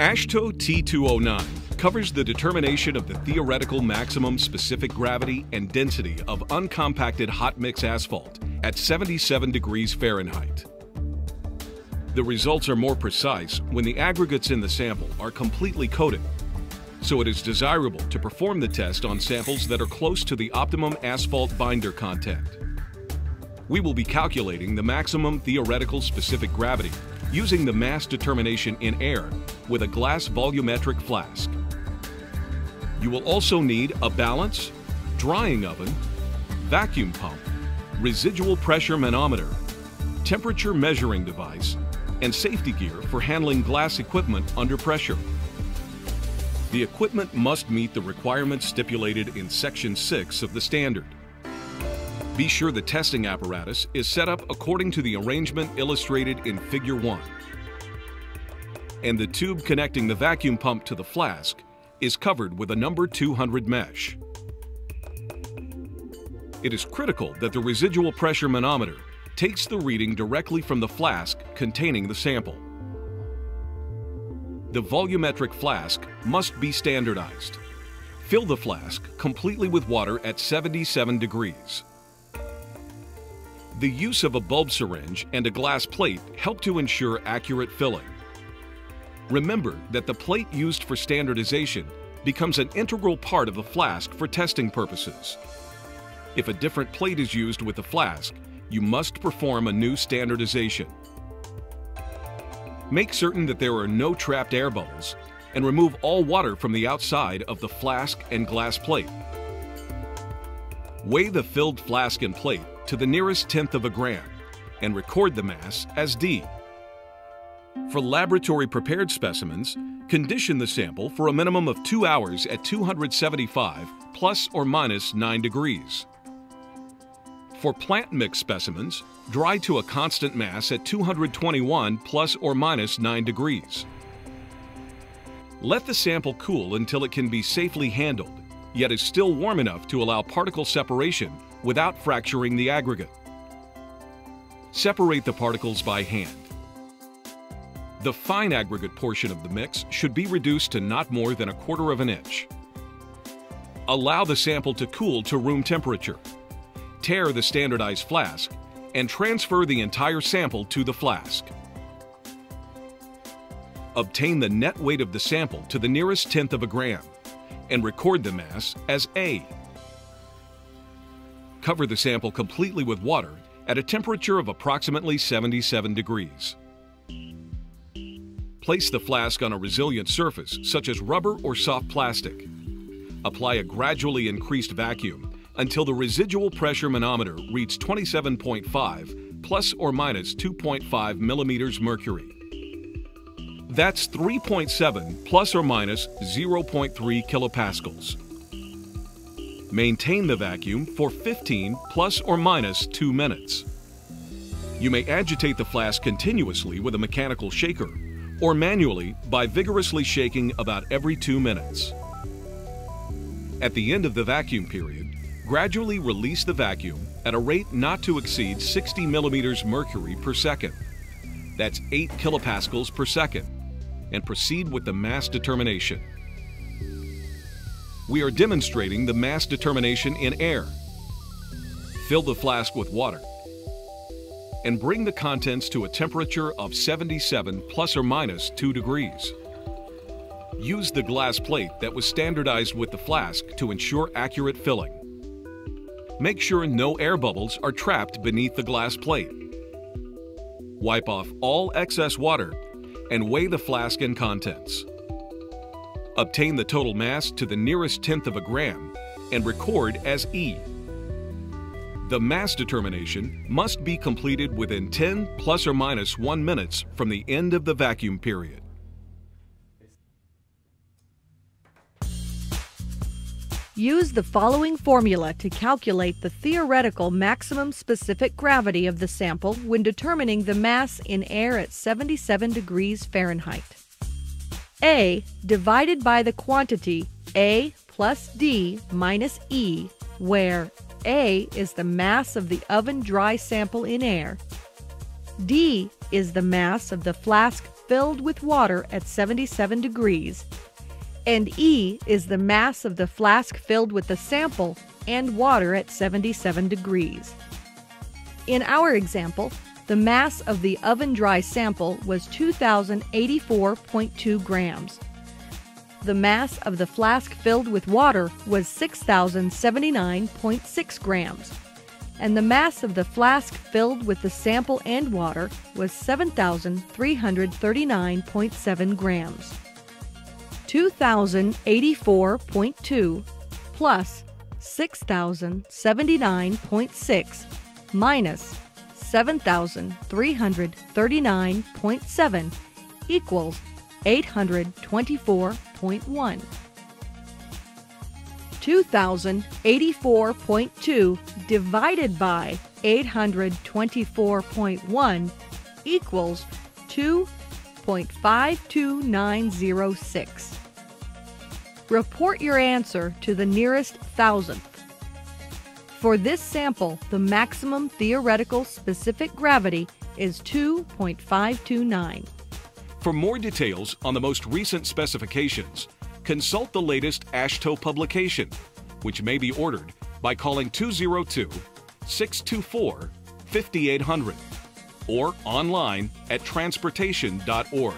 AASHTO T209 covers the determination of the theoretical maximum specific gravity and density of uncompacted hot mix asphalt at 77 degrees Fahrenheit. The results are more precise when the aggregates in the sample are completely coated, so it is desirable to perform the test on samples that are close to the optimum asphalt binder content. We will be calculating the maximum theoretical specific gravity using the mass determination in air with a glass volumetric flask. You will also need a balance, drying oven, vacuum pump, residual pressure manometer, temperature measuring device, and safety gear for handling glass equipment under pressure. The equipment must meet the requirements stipulated in Section 6 of the standard. Be sure the testing apparatus is set up according to the arrangement illustrated in Figure 1. And the tube connecting the vacuum pump to the flask is covered with a number 200 mesh. It is critical that the residual pressure manometer takes the reading directly from the flask containing the sample. The volumetric flask must be standardized. Fill the flask completely with water at 77 degrees. The use of a bulb syringe and a glass plate help to ensure accurate filling. Remember that the plate used for standardization becomes an integral part of the flask for testing purposes. If a different plate is used with the flask, you must perform a new standardization. Make certain that there are no trapped air bubbles and remove all water from the outside of the flask and glass plate. Weigh the filled flask and plate to the nearest tenth of a gram and record the mass as D. For laboratory prepared specimens, condition the sample for a minimum of two hours at 275 plus or minus 9 degrees. For plant mix specimens, dry to a constant mass at 221 plus or minus 9 degrees. Let the sample cool until it can be safely handled, yet is still warm enough to allow particle separation without fracturing the aggregate. Separate the particles by hand. The fine aggregate portion of the mix should be reduced to not more than a quarter of an inch. Allow the sample to cool to room temperature tare the standardized flask, and transfer the entire sample to the flask. Obtain the net weight of the sample to the nearest tenth of a gram and record the mass as A. Cover the sample completely with water at a temperature of approximately 77 degrees. Place the flask on a resilient surface such as rubber or soft plastic. Apply a gradually increased vacuum until the residual pressure manometer reads 27.5 plus or minus 2.5 millimeters mercury. That's 3.7 plus or minus 0.3 kilopascals. Maintain the vacuum for 15 plus or minus 2 minutes. You may agitate the flask continuously with a mechanical shaker or manually by vigorously shaking about every 2 minutes. At the end of the vacuum period, Gradually release the vacuum at a rate not to exceed 60 millimeters mercury per second. That's 8 kilopascals per second. And proceed with the mass determination. We are demonstrating the mass determination in air. Fill the flask with water and bring the contents to a temperature of 77 plus or minus 2 degrees. Use the glass plate that was standardized with the flask to ensure accurate filling. Make sure no air bubbles are trapped beneath the glass plate. Wipe off all excess water and weigh the flask and contents. Obtain the total mass to the nearest tenth of a gram and record as E. The mass determination must be completed within 10 plus or minus 1 minutes from the end of the vacuum period. Use the following formula to calculate the theoretical maximum specific gravity of the sample when determining the mass in air at 77 degrees Fahrenheit. A divided by the quantity A plus D minus E, where A is the mass of the oven dry sample in air, D is the mass of the flask filled with water at 77 degrees, and E is the mass of the flask filled with the sample and water at 77 degrees. In our example, the mass of the oven dry sample was 2,084.2 grams. The mass of the flask filled with water was 6,079.6 grams. And the mass of the flask filled with the sample and water was 7,339.7 grams. 2,084.2 plus 6,079.6 minus 7,339.7 equals 824.1. 2084.2 divided by 824.1 equals 2.52906. Report your answer to the nearest thousandth. For this sample, the maximum theoretical specific gravity is 2.529. For more details on the most recent specifications, consult the latest AASHTO publication, which may be ordered by calling 202 624 5800 or online at transportation.org.